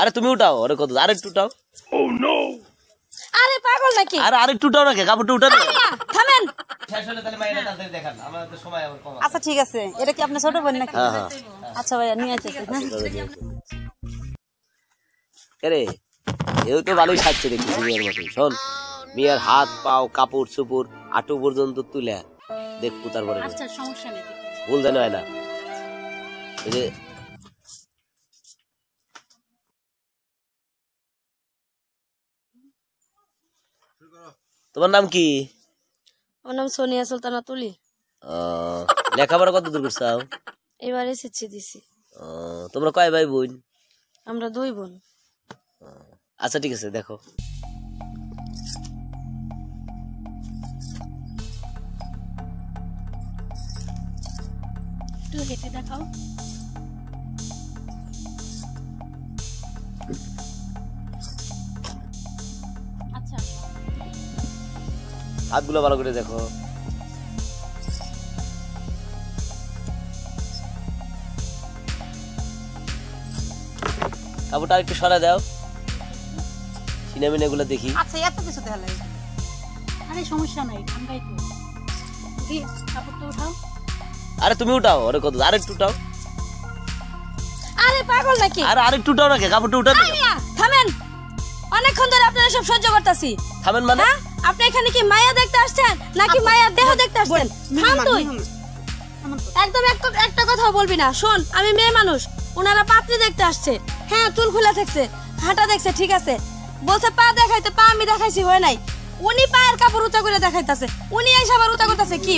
আরে তুমি উঠাও আরে কত আরেকটু উঠাও। ও নো আরে পাগল নাকি? আরে আরেকটু উঠাও না কে কাপড়টা উঠাও থামেন। শেষ হলে তাহলে মায়েরা তাড়াতাড়ি দেখান আমাদের সময় আবার কম আচ্ছা ঠিক আছে। এটা কি আপনার ছোট বোন নাকি? হ্যাঁ হ্যাঁ। আচ্ছা ভাইয়া নিয়ে আসছি আরে এও তো ভালোই সাজছে দেখতেছি মেয়ের মতো। শোন মেয়ের হাত পাও কাপড় চুপুর আটু পর্যন্ত তুলে দেখব তারপরে আচ্ছা সমস্যা নেই। ভুল যেন হয় না। তোমার নাম কি? আমার নাম সোনিয়া সুলতানা তুলি। লেখাপড়া কত দূর করছাও? এবার এসেছি দিছি। তোমরা কয় ভাই বোন? আমরা দুই বোন। আচ্ছা ঠিক আছে দেখো। একটু হেঁটে দেখাও। হাতগুলো ভালো করে দেখো। কাপড়টা একটু সরা দাও। সিনেমিনে গুলো দেখি। আচ্ছা এত কিছু দেখালে আরে সমস্যা নাই ঠান্ডাই তো দি কাপড়টা উঠাও। আরে তুমি উঠাও আরে কত আরেকটু উঠাও। আরে পাগল নাকি? আরে আরেকটু উঠাও না কে কাপড়টা উঠাও থামেন। অনেকক্ষণ ধরে আপনারা সব সহ্য করতেছি। থামেন মানে? হ্যাঁ? আপনি এখানে কি মায়া দেখতে আসছেন? নাকি মায়ার দেহ দেখতে আসছেন? থাম তুই। একদম একটা একটা কথা বলবি না। শোন আমি মেয়ে মানুষ। ওনারা পাত্রী দেখতে আসছে। হ্যাঁ চুল খুলে থাকছে। হাঁটা দেখছে ঠিক আছে। বলছে পা দেখাইতে পা আমি দেখাইছি হয় নাই। উনি পায়ের কাপড় উঁচা করে দেখাইতেছে। উনি এসে আবার উঁচা করতেছে কি?